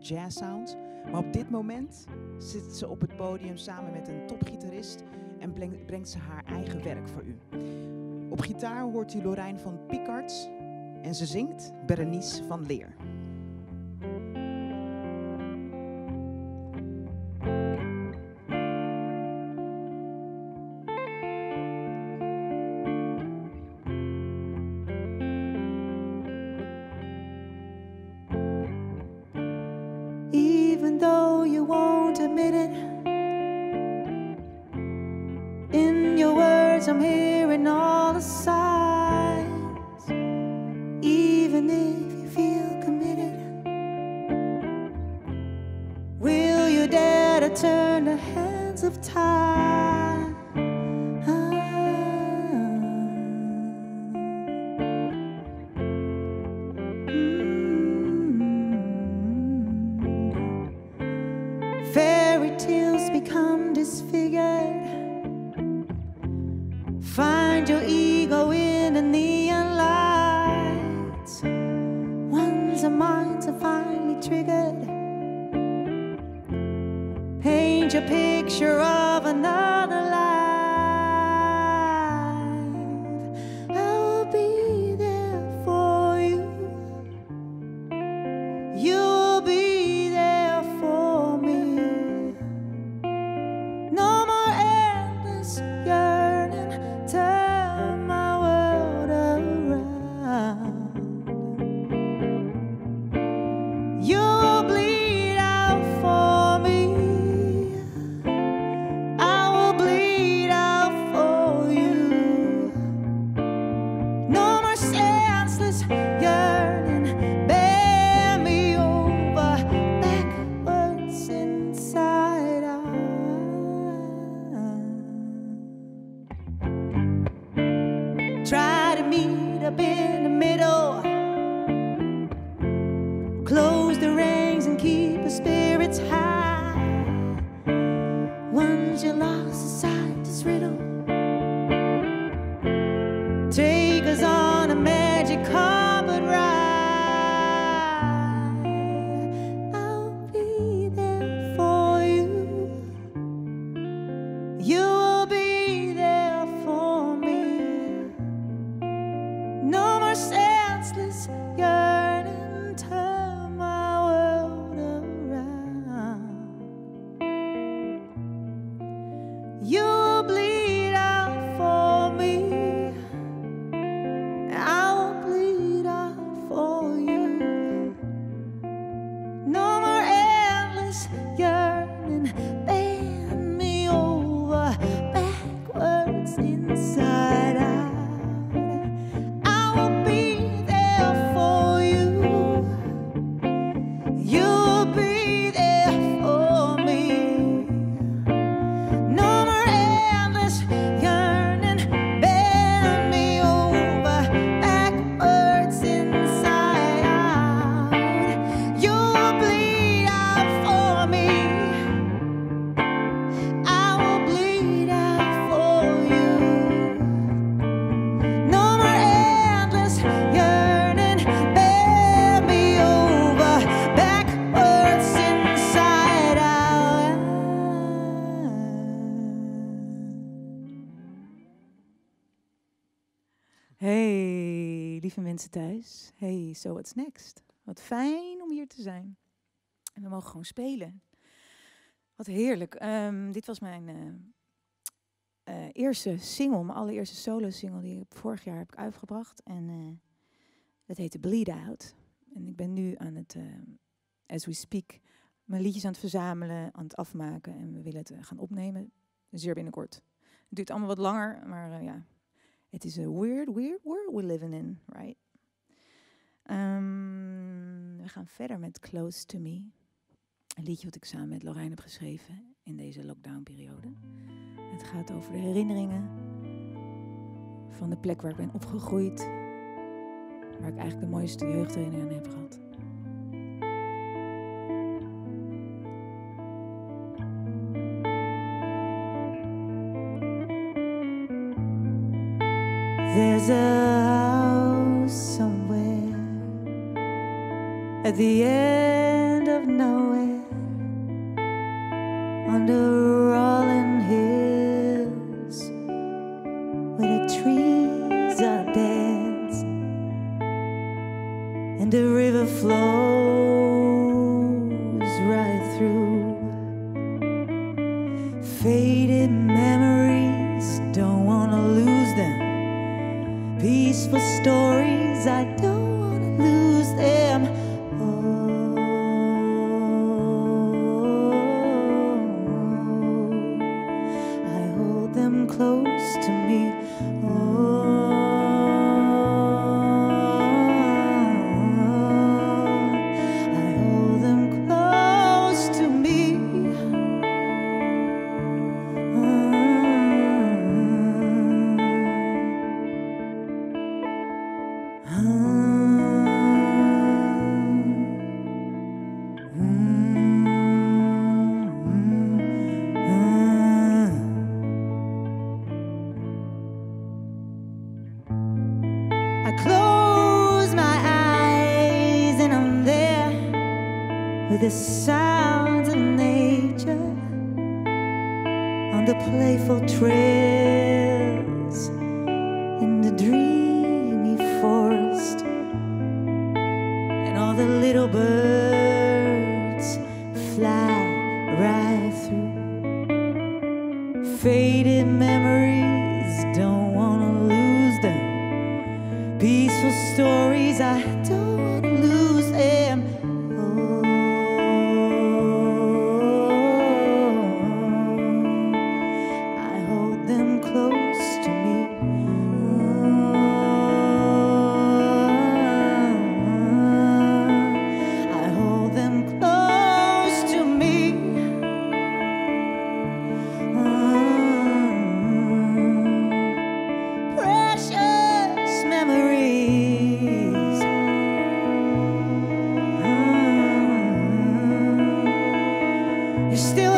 Jazz Sound. Maar op dit moment zit ze op het podium samen met een topgitarist en brengt ze haar eigen werk voor u. Op gitaar hoort u Lorijn van Picard en ze zingt Berenice van Leer. I'm hearing all the sounds. Mensen thuis. Hey, so what's next? Wat fijn om hier te zijn. En we mogen gewoon spelen. Wat heerlijk. Ehm, dit was mijn uh, eerste single, mijn allereerste solo single die ik vorig jaar heb uitgebracht. En uh, dat heette Bleed Out. En ik ben nu aan het, as we speak, mijn liedjes aan het verzamelen, aan het afmaken. En we willen het gaan opnemen, zeer binnenkort. Het duurt allemaal wat langer, maar ja, het is een weird, weird world we're living in, right? Um, we gaan verder met Close to Me. Een liedje wat ik samen met Lorijn heb geschreven in deze lockdownperiode. Het gaat over de herinneringen van de plek waar ik ben opgegroeid. Waar ik eigenlijk de mooiste jeugdherinneringen heb gehad. There's a house somewhere at the end of nowhere peaceful stories. I don't on the playful trails in the dreamy forest. And all the little birds fly right through. Faded memories don't want to lose them. Peaceful stories You're still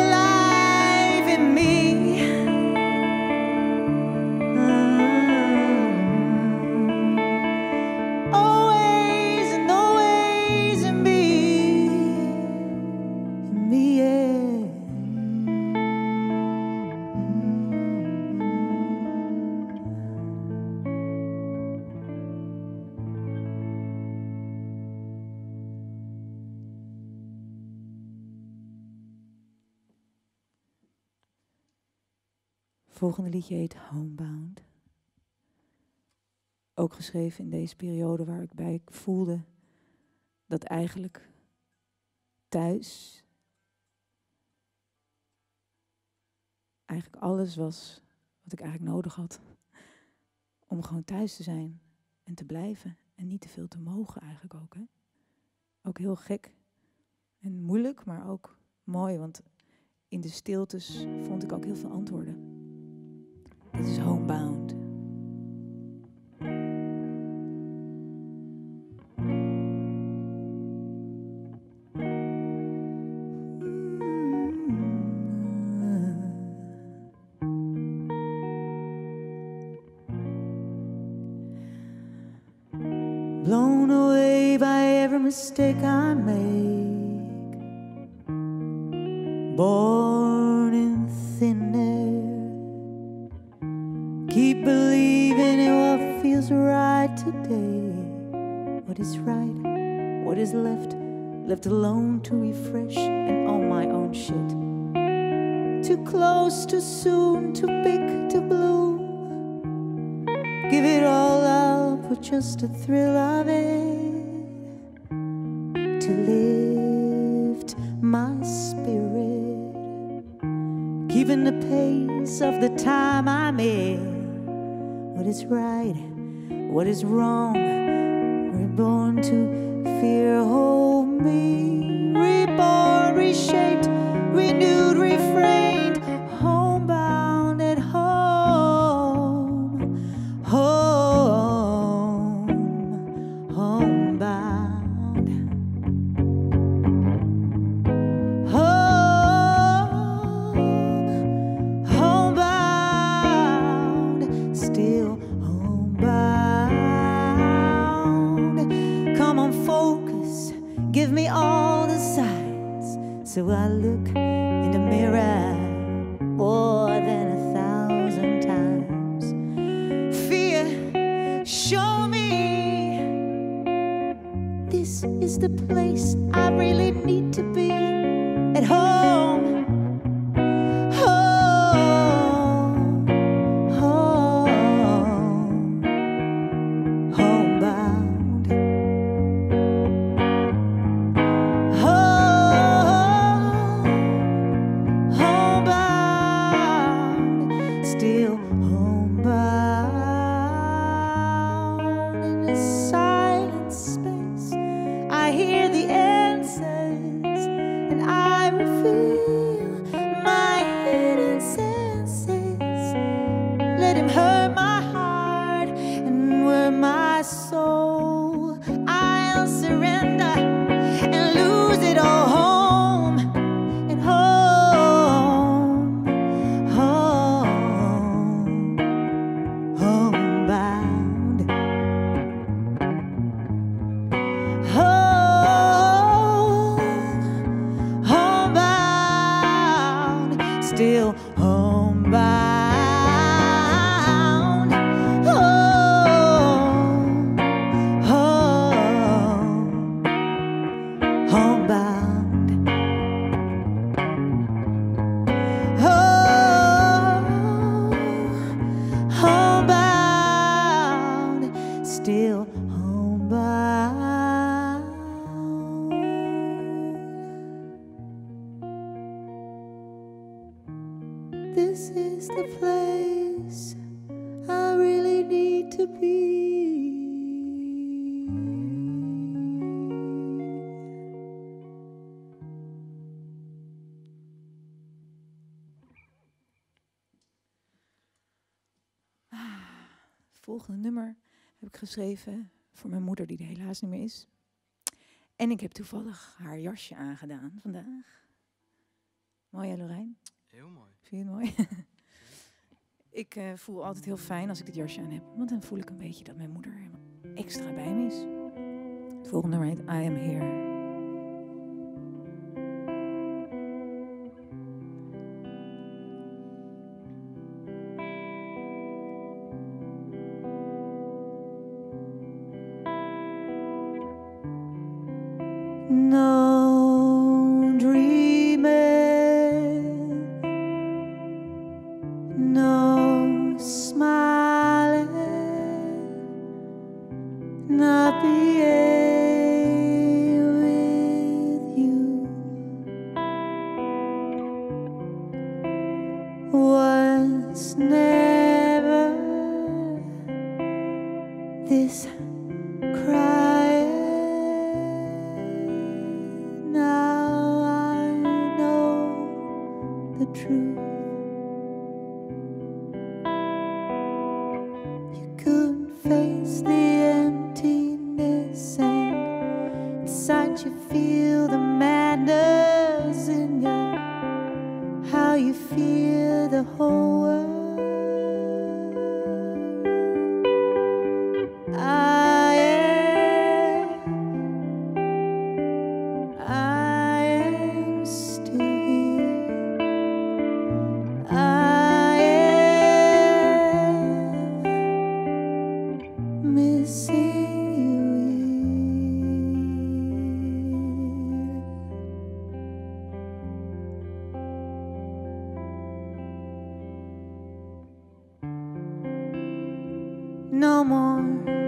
Volgende liedje heet Homebound. Ook geschreven in deze periode waar ik bij voelde dat eigenlijk thuis eigenlijk alles was wat ik eigenlijk nodig had om gewoon thuis te zijn en te blijven en niet te veel te mogen eigenlijk ook. Hè? Ook heel gek en moeilijk, maar ook mooi, want in de stiltes vond ik ook heel veel antwoorden. Is Homebound. To lift my spirit. Keeping the pace of the time I'm in. What is right? What is wrong? Reborn to fear, hold me. Reborn, reshaped, renewed, refrained. Is the place I really need to be at home. Home, volgende nummer heb ik geschreven voor mijn moeder, die er helaas niet meer is. En ik heb toevallig haar jasje aangedaan vandaag. Mooi, hè, Lorijn? Heel mooi. Vind je het mooi? ik eh, voel altijd heel fijn als ik dit jasje aan heb. Want dan voel ik een beetje dat mijn moeder extra bij me is. Het volgende nummer heet I Am Here. Was never this No more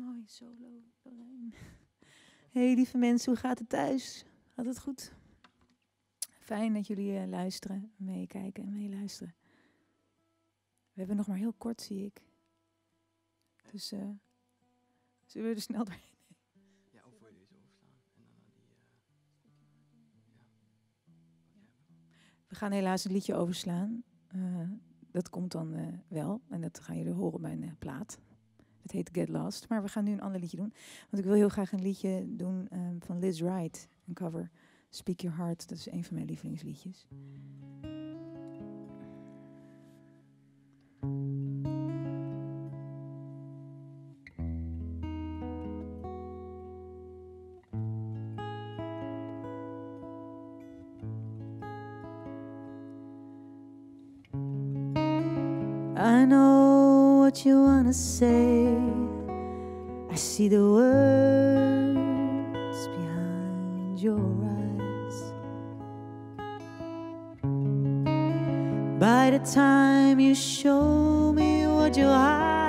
Mooi solo, Lorijn. Hey lieve mensen, hoe gaat het thuis? Gaat het goed? Fijn dat jullie uh, luisteren, meekijken en meeluisteren. We hebben nog maar heel kort, zie ik. Dus uh, zullen we er snel doorheen? Ja, of wil je deze overslaan? En dan die... Uh, We gaan helaas een liedje overslaan. Dat komt dan wel. En dat gaan jullie horen bij een plaat. Het heet Get Lost. Maar we gaan nu een ander liedje doen. Want ik wil heel graag een liedje doen um, van Liz Wright. Een cover. Speak Your Heart. Dat is een van mijn lievelingsliedjes. I know what you wanna say. I see the words behind your eyes. By the time you show me what you're hiding,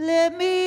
Let me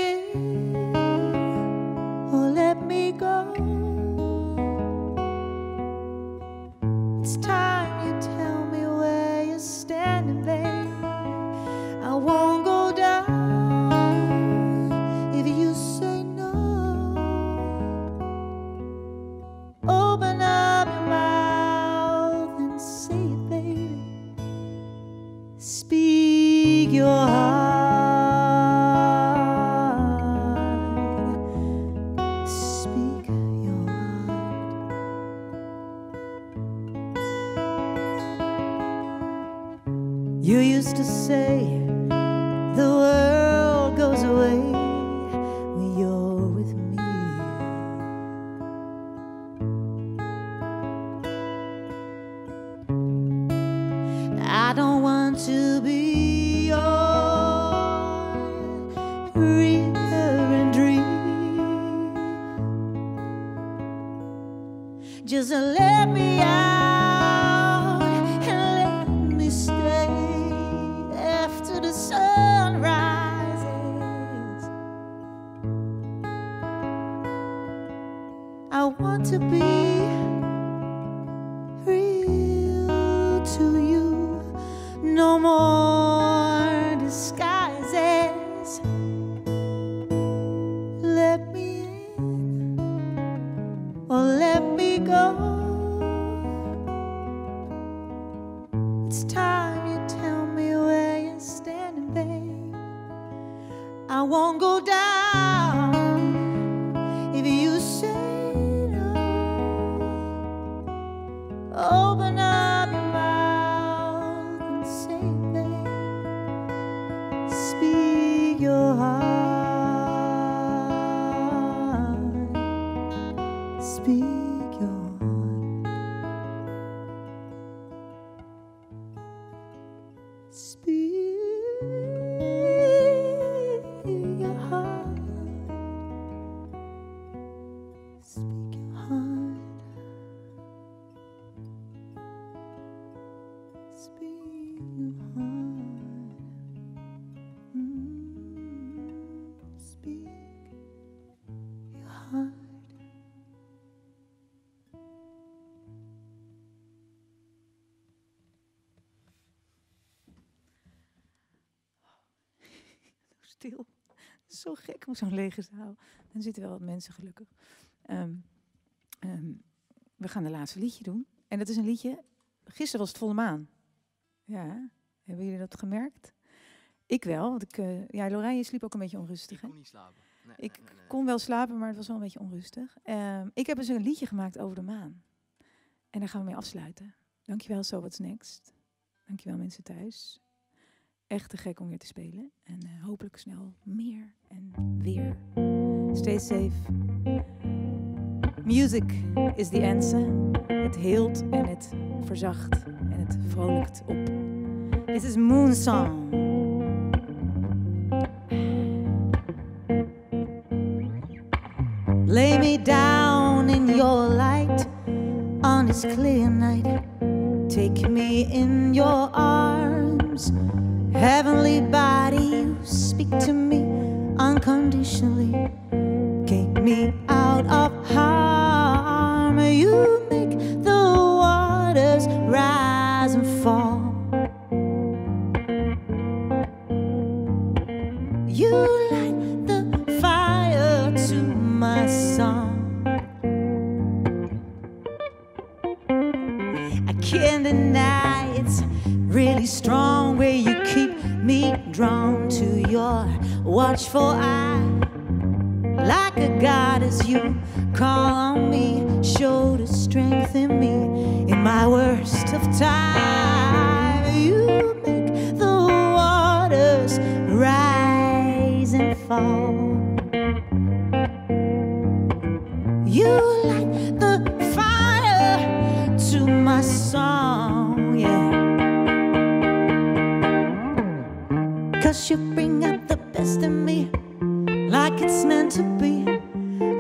Just let me out Zo gek om zo'n lege zaal. Dan zitten wel wat mensen gelukkig. Ehm, ehm, we gaan de laatste liedje doen. En dat is een liedje. Gisteren was het volle maan. Ja, hebben jullie dat gemerkt? Ik wel, want ik, uh, ja, Loranje sliep ook een beetje onrustig. Ik kon niet slapen. Nee, Ik nee, nee, nee. kon wel slapen, maar het was wel een beetje onrustig. Ehm, ik heb dus een liedje gemaakt over de maan. En daar gaan we mee afsluiten. Dankjewel, So What's Next. Dankjewel mensen thuis. Echt te gek om weer te spelen. En eh, hopelijk snel meer en weer. Stay safe. Music is the answer. Het heelt en het verzacht en het vrolijkt op. Dit is Moonsong. Lay me down in your light on this clear night. Take me in your arms, heavenly body. You speak to me unconditionally. Take me out of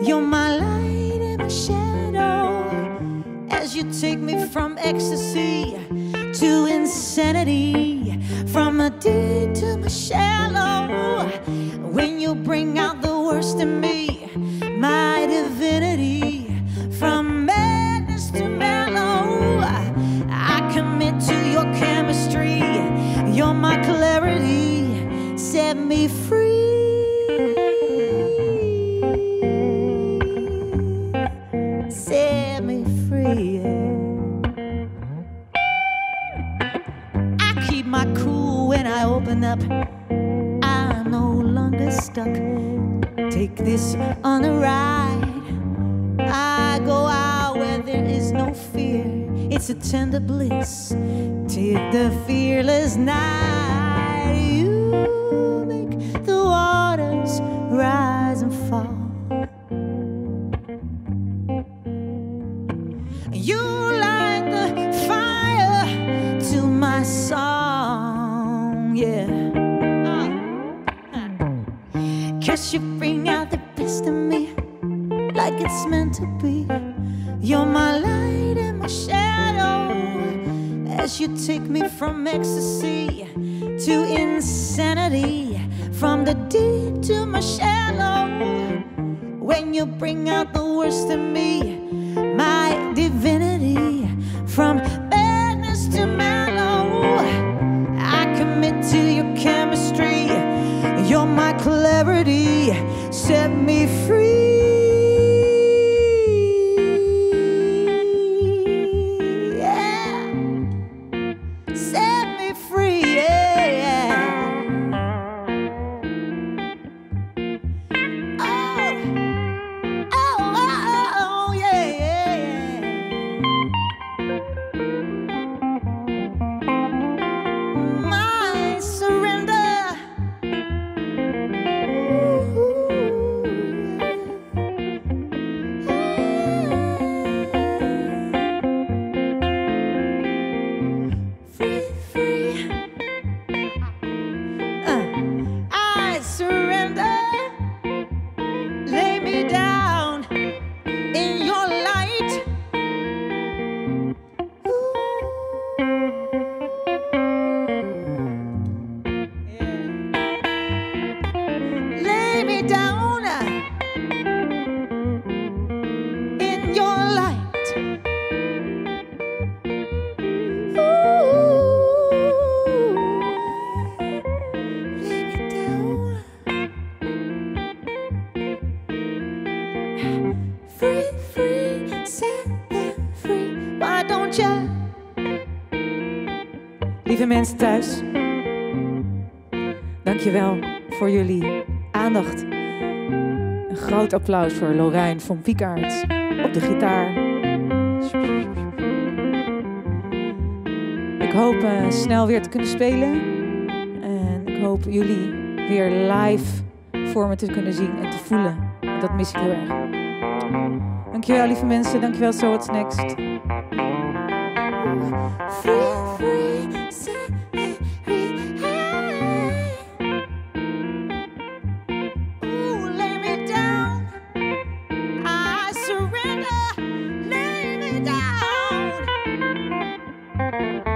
You're my light and my shadow as you take me from ecstasy to insanity, from a deep to my shallow. When you bring out the worst in me, take me from ecstasy to insanity, from the deep to my shallow. When you bring out the worst in me, thuis, dankjewel voor jullie aandacht. Een groot applaus voor Lorijn van Piekaert op de gitaar. Ik hoop eh, snel weer te kunnen spelen. Eh, hoop jullie weer live voor me te kunnen zien en te voelen. Dat mis ik heel erg. Dankjewel lieve mensen, dankjewel So What's Next. Lay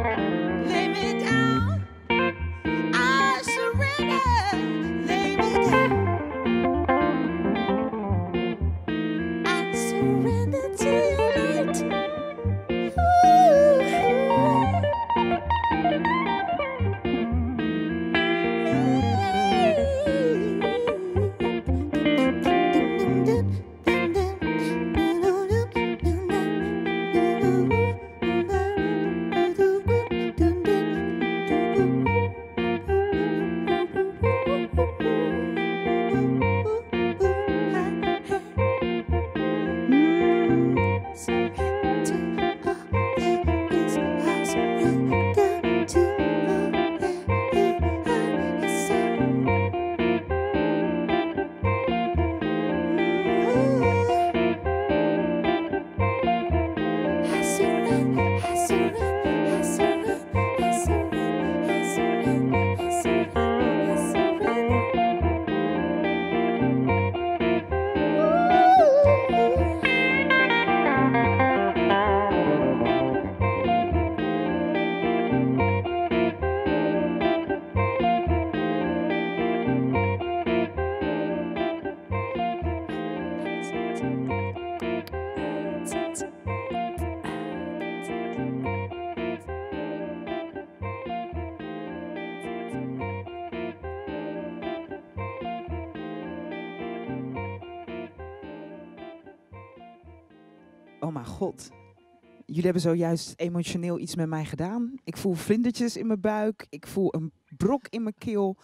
Jullie hebben zojuist emotioneel iets met mij gedaan. Ik voel vlindertjes in mijn buik. Ik voel een brok in mijn keel.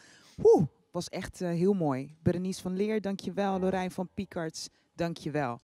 Oeh, was echt eh, heel mooi. Berenice van Leer, dankjewel. Lorijn van Piekarts, dankjewel.